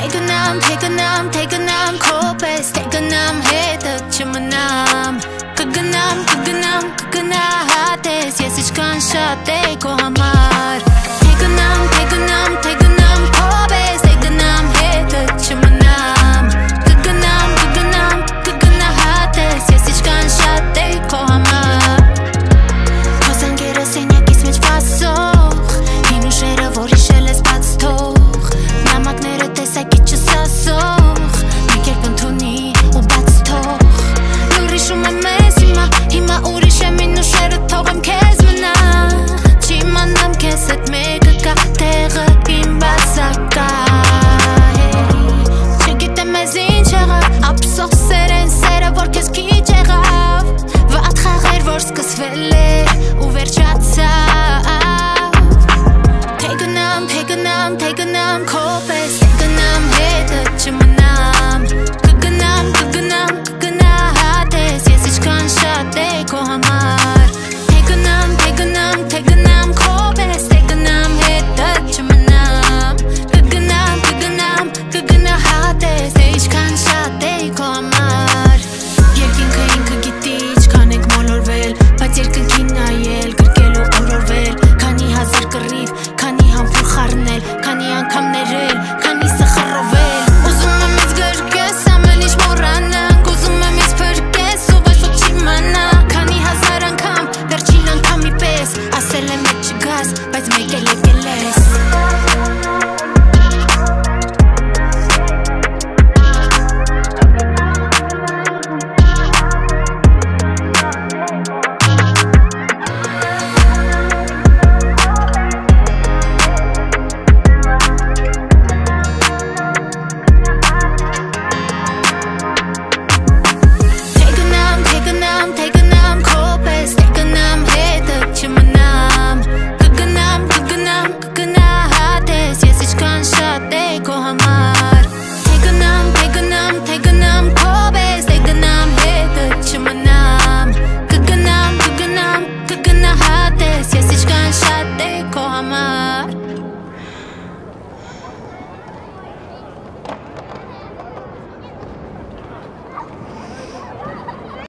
take a numb, take a numb, take a numb, copes, take a numb, hey, the chimanam. Cook a numb, cook a numb, cook a numb, hot yes, it's gunshot, they go hamar. comme neiger.